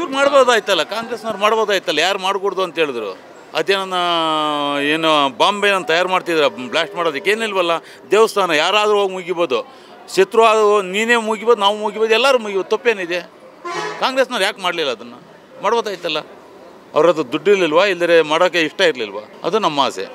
ಇವ್ರು ಮಾಡ್ಬೋದಾಯ್ತಲ್ಲ, ಕಾಂಗ್ರೆಸ್ನವ್ರು ಮಾಡ್ಬೋದಾಯ್ತಲ್ಲ, ಯಾರು ಮಾಡಕೂಡ್ದು ಅಂತ ಹೇಳಿದ್ರು. ಅದೇನ ಏನು ಬಾಂಬೆನ ತಯಾರು ಮಾಡ್ತಿದ್ರು ಬ್ಲಾಸ್ಟ್ ಮಾಡೋದಕ್ಕೆ ಏನಿಲ್ವಲ್ಲ, ದೇವಸ್ಥಾನ ಯಾರಾದರೂ ಹೋಗಿ ಮುಗಿಬೋದು. ಶತ್ರು ಆದರೂ ನೀನೇ ಮುಗಿಬೋದು, ನಾವು ಮುಗಿಬೋದು, ಎಲ್ಲರೂ ಮುಗಿಬೋದು, ತಪ್ಪೇನಿದೆ. ಕಾಂಗ್ರೆಸ್ನವ್ರು ಯಾಕೆ ಮಾಡಲಿಲ್ಲ ಅದನ್ನು? ಮಾಡ್ಬೋದಾಯ್ತಲ್ಲ. ಅವ್ರ ಹತ್ರ ದುಡ್ಡು ಇರಲಿಲ್ವಾ ಇಲ್ಲದ್ರೆ ಮಾಡೋಕ್ಕೆ ಇಷ್ಟ ಇರಲಿಲ್ವಾ? ಅದು ನಮ್ಮ ಆಸೆ.